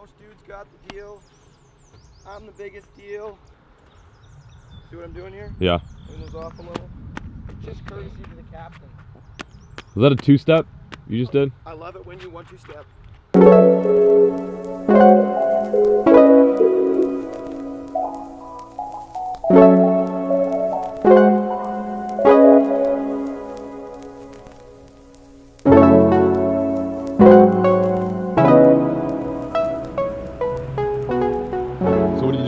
Most dudes got the deal. I'm the biggest deal. See what I'm doing here? Yeah. Moving those off a little. Just courtesy to the captain. Was that a two-step you just did? I love it when you one two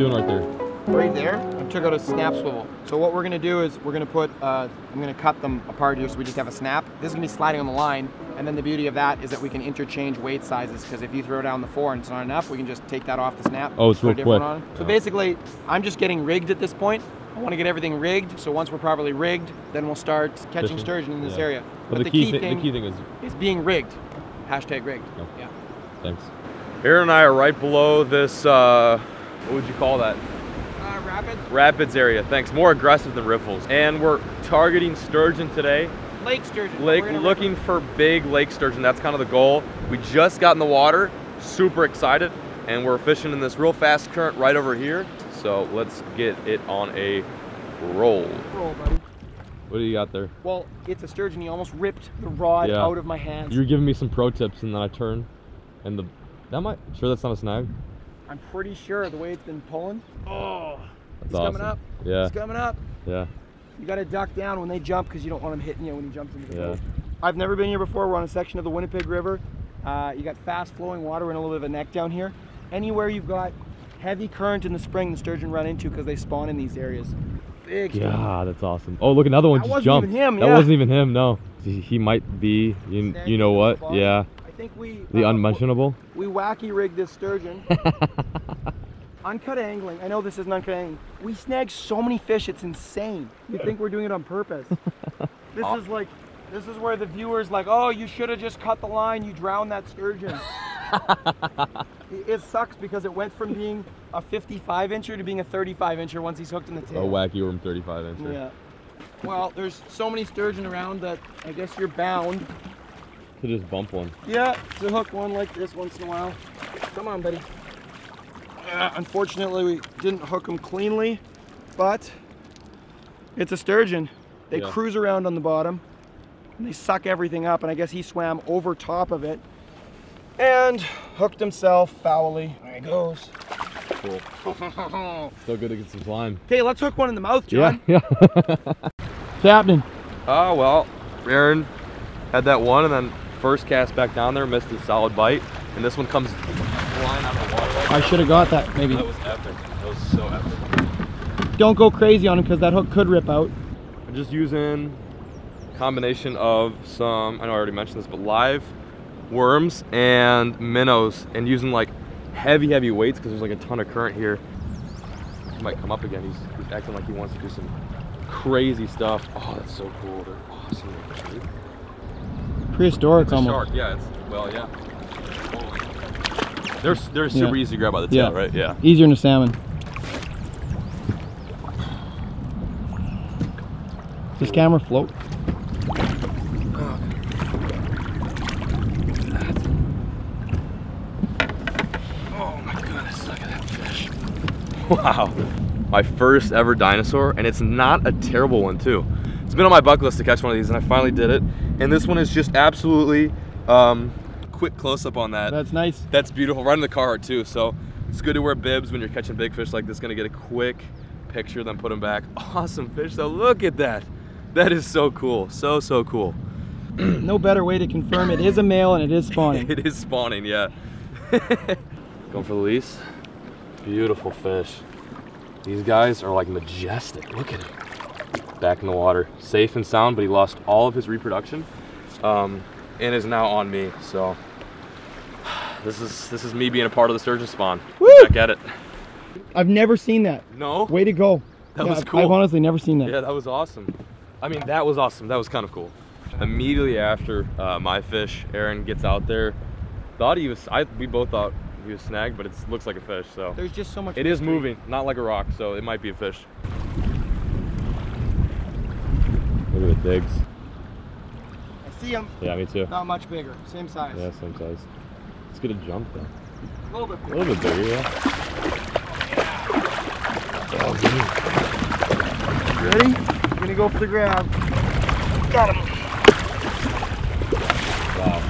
doing right there? Right there, I took out a snap swivel. So what we're gonna do is we're gonna put, uh, I'm gonna cut them apart here so we just have a snap. This is gonna be sliding on the line. And then the beauty of that is that we can interchange weight sizes because if you throw down the four and it's not enough, we can just take that off the snap. Oh, it's put real different quick. on. So Yeah. basically, I'm just getting rigged at this point. I wanna get everything rigged. So once we're properly rigged, then we'll start catching Fishing. sturgeon in this Yeah. area. But, the, key, thi- the key thing is is being rigged. Hashtag rigged. Oh. Yeah. thanks. Aaron and I are right below this. Uh, what would you call that? Uh, rapids, Rapids area. Thanks. More aggressive than riffles. And we're targeting sturgeon today. lake sturgeon. Lake, We're gonna looking for big lake sturgeon. That's kind of the goal. We just got in the water, super excited, and we're fishing in this real fast current right over here. So let's get it on a roll. roll, buddy. What do you got there? Well, it's a sturgeon. He almost ripped the rod Yeah. out of my hands. You're giving me some pro tips, and then I turn, and the that might sure that's not a snag. I'm pretty sure the way it's been pulling. Oh, That's he's awesome. coming up. Yeah, He's coming up. yeah, You got to duck down when they jump because you don't want him hitting you when he jumps into the yeah. boat. I've never been here before. We're on a section of the Winnipeg River. Uh, you got fast flowing water and a little bit of a neck down here. Anywhere you've got heavy current in the spring, the sturgeon run into because they spawn in these areas. Big. Yeah, that's awesome. Oh, look, another one That just jumped. him, That wasn't even him. No, he, he might be. You, you know what? Yeah, think we the uh, unmentionable. We wacky rigged this sturgeon. uncut angling. I know this isn't uncut angling. We snag so many fish, it's insane. You think we're doing it on purpose. This is like, this is where the viewer's like, oh, you should have just cut the line. You drowned that sturgeon. it, it sucks because it went from being a 55 incher to being a 35 incher once he's hooked in the tail. A wacky worm 35 incher. Yeah. Well, there's so many sturgeon around that I guess you're bound Could just bump one. Yeah, to hook one like this once in a while. Come on, buddy. Uh, unfortunately, we didn't hook them cleanly, but it's a sturgeon. They Yeah. cruise around on the bottom and they suck everything up. And I guess he swam over top of it and hooked himself foully. There he goes. Cool. Still good to get some slime. Okay, let's hook one in the mouth, Jon. Yeah, yeah. Captain. Oh, well, Aaron had that one and then first cast back down there, missed a solid bite. And this one comes flying out of the water. I should have got that, maybe. That was epic. That was so epic. Don't go crazy on him because that hook could rip out. I'm just using a combination of some, I know I already mentioned this, but live worms and minnows and using like heavy, heavy weights because there's like a ton of current here. He might come up again. He's, he's acting like he wants to do some crazy stuff. Oh, that's so cool. They're awesome. Prehistoric It's a shark, yeah. It's, well, yeah. They're, they're super Yeah. easy to grab by the tail, Yeah. right? Yeah. Easier than a salmon. Does camera float? Oh my goodness, look at that fish. Wow. My first ever dinosaur, and it's not a terrible one too. It's been on my bucket list to catch one of these, and I finally did it. And this one is just absolutely, um, quick close up on that. That's nice. That's beautiful, right in the car too. So it's good to wear bibs when you're catching big fish like this. Gonna get a quick picture, then put them back. Awesome fish though, look at that. That is so cool, so, so cool. No better way to confirm it is a male and it is spawning. It is spawning, yeah. Going for the lease. Beautiful fish. These guys are like majestic. Look at him. Back in the water. Safe and sound, but he lost all of his reproduction. Um, and is now on me. So this is this is me being a part of the sturgeon spawn. Woo! Back at it. I've never seen that. No? Way to go. That Yeah, was I've- cool. I've honestly never seen that. Yeah, that was awesome. I mean, that was awesome. That was kind of cool. Immediately after uh, my fish, Aaron gets out there. Thought he was. I we both thought he was snagged, but it looks like a fish. So There's just so much. it is mystery. moving, not like a rock. So it might be a fish. Look at the digs. I see them. Yeah, me too. Not much bigger. Same size. Yeah, same size. Let's get a jump though. A little bit. bigger. A little bit bigger, yeah. Oh, Ready? Gonna go for the grab. Got him. wow.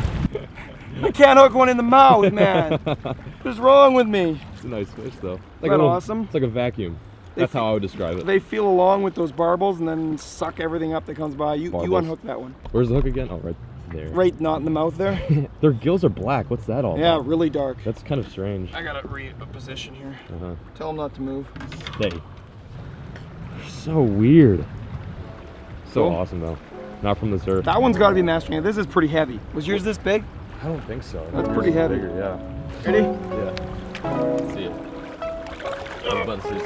I can't hook one in the mouth, man. What's wrong with me? It's a nice fish, though. Like that a little, awesome? It's like a vacuum. They That's fe- how I would describe it. They feel along with those barbels and then suck everything up that comes by. You you unhook that one. Where's the hook again? Oh, right there. Right, not in the mouth there. Their gills are black. What's that all Yeah, about? really dark. That's kind of strange. I gotta reposition here. Uh-huh. Tell them not to move. Stay. They're so weird. So Cool. awesome, though. Not from the surf. That one's gotta be mastering. This is pretty heavy. Was yours this big? I don't think so. That's pretty heavy. Bigger, yeah. Ready? Yeah. I was about to say.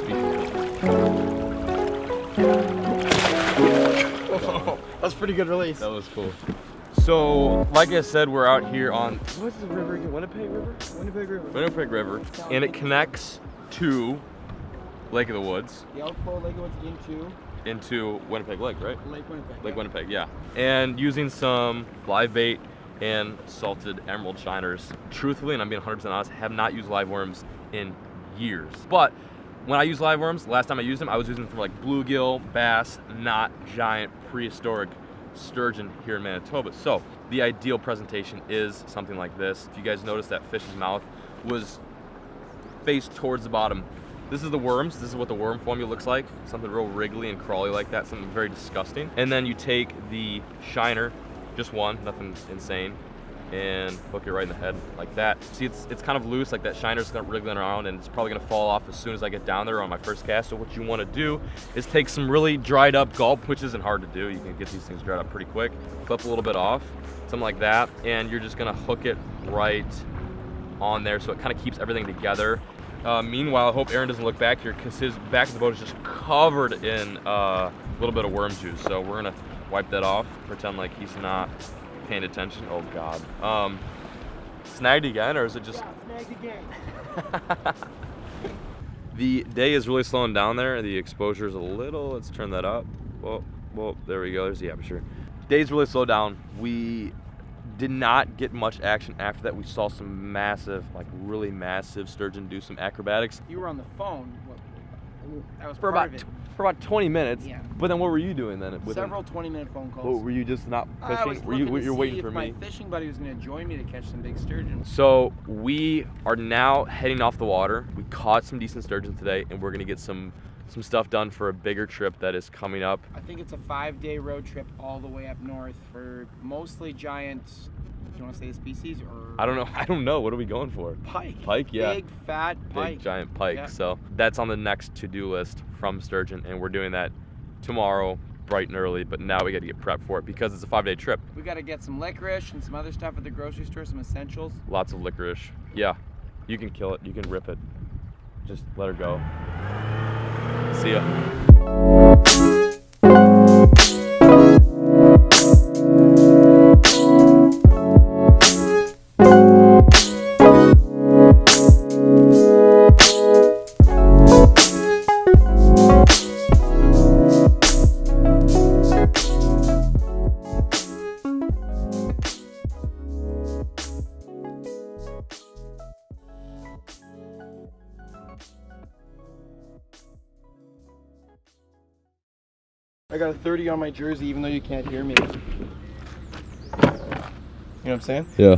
That's pretty good release. That was cool. So, like I said, we're out here on what's the river again? Winnipeg River? Winnipeg River. Winnipeg River, and it connects to Lake of the Woods The outflow Lake of the Woods into into Winnipeg Lake, right? Lake Winnipeg. Lake Winnipeg, yeah. And using some live bait and salted emerald shiners. Truthfully, and I'm being 100% honest, have not used live worms in years. But when I use live worms, last time I used them, I was using them for like bluegill, bass, not giant prehistoric sturgeon here in Manitoba. So the ideal presentation is something like this. If you guys notice that fish's mouth was faced towards the bottom. This is the worms. This is what the worm formula looks like. Something real wriggly and crawly like that. Something very disgusting. And then you take the shiner, just one, nothing insane, and hook it right in the head like that. See, it's it's kind of loose, like that shiner's of wriggling around, and it's probably gonna fall off as soon as I get down there on my first cast. So what you want to do is take some really dried up gulp, which isn't hard to do. You can get these things dried up pretty quick. Clip a little bit off, something like that, and you're just gonna hook it right on there so it kind of keeps everything together. Uh, meanwhile, I hope Aaron doesn't look back here because his back of the boat is just covered in uh, a little bit of worm juice. So we're gonna wipe that off, pretend like he's not paying attention. Oh God. Um, snagged again, or is it just? snagged again. The day is really slowing down there. The exposure is a little. Let's turn that up. Well, well, there we go. There's the aperture. Day's really slowed down. We did not get much action after that. We saw some massive, like really massive sturgeon do some acrobatics You were on the phone. What, that was for part about of it. For about 20 minutes. Yeah. But then what were you doing then? with? Several 20-minute phone calls. What, were you just not I was fishing? Were you to you're see waiting for my me? fishing buddy was going to join me to catch some big sturgeon. So we are now heading off the water. We caught some decent sturgeon today, and we're gonna get some some stuff done for a bigger trip that is coming up. I think it's a five-day road trip all the way up north for mostly giant. Do you want to say the species or? I don't know. I don't know. What are we going for? Pike. Pike, yeah. Big fat pike. Big giant pike. Yeah. So that's on the next to-do list from sturgeon, and we're doing that tomorrow, bright and early. But now we got to get prepped for it because it's a five-day trip. We got to get some licorice and some other stuff at the grocery store, some essentials. Lots of licorice. Yeah, you can kill it. You can rip it. Just let her go. See ya. I got a 30 on my jersey, even though you can't hear me. You know what I'm saying? Yeah.